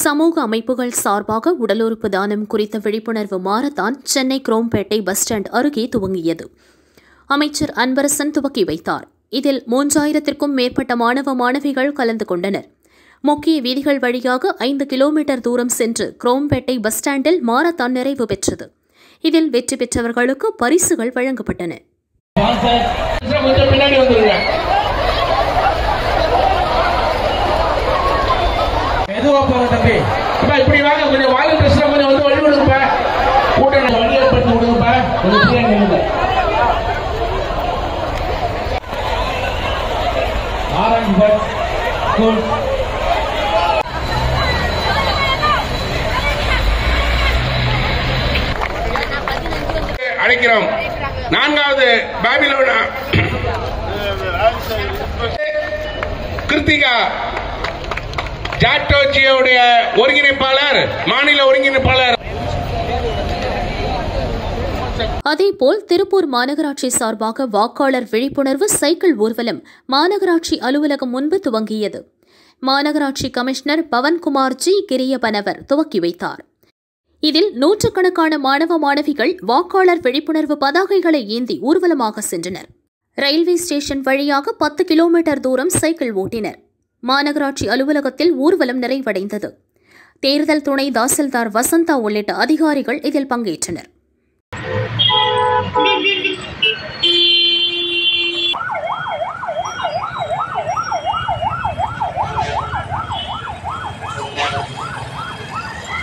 சமூக அமைப்புகள் சார்பாக உடல் உறுப்பு தானம் குறித்த விழிப்புணர்வு marathon Chennai Chromepet bus stand அருகே துவங்கியது. அமைச்சர் அன்பரசன் துவக்கி வைத்தார். இதில் மூன்றாயிரத்திற்கும் மேற்பட்ட மாணவ மாணவிகள் கலந்து கொண்டனர். முக்கிய வீதிகள் வழியாக ஐந்து கிலோமீட்டர் தூரம் சென்று குரோம்பேட்டை பஸ் ஸ்டாண்டில் மாரத்தான் நிறைவு பெற்றது. இதில் வெற்றி பெற்றவர்களுக்கு பரிசுகள் வழங்கப்பட்டன. போங்க தம்பி. அப்பா இப்படி வாங்க கொஞ்சம் வாங்க பிரச்சனை கொஞ்சம் வந்து வழி விடுங்கப்பா கூட்டம் வழி ஏற்படுத்தி விடுங்கப்பா கொஞ்சம் நில்லுங்க. ஆரஞ்சு பஸ் ஸ்கூல் அழைக்கிறோம். நான்காவது பாபிலோனா. கிருத்திகா. ஜாட்டோச்சியோடைய ஒருங்கிணைப்பாளர் மாநில ஒருங்கிணைப்பாளர். அதேபோல் திருப்பூர் மாநகராட்சி சார்பாக வாக்காளர் விழிப்புணர்வு சைக்கிள் ஊர்வலம் மாநகராட்சி அலுவலகம் முன்பு துவங்கியது. மாநகராட்சி கமிஷனர் பவன்குமார் ஜி கிரியபனவர் துவக்கி வைத்தார். இதில் நூற்றுக்கணக்கான மாணவ மாணவிகள் வாக்காளர் விழிப்புணர்வு பதாகைகளை ஏந்தி ஊர்வலமாக சென்றனர். ரயில்வே ஸ்டேஷன் வழியாக பத்து கிலோமீட்டர் தூரம் சைக்கிள் ஓட்டினர். மாநகராட்சி அலுவலகத்தில் ஊர்வலம் நிறைவடைந்தது. தேர்தல் துணை தாசில்தார் வசந்தா உள்ளிட்ட அதிகாரிகள் இதில் பங்கேற்றனர்.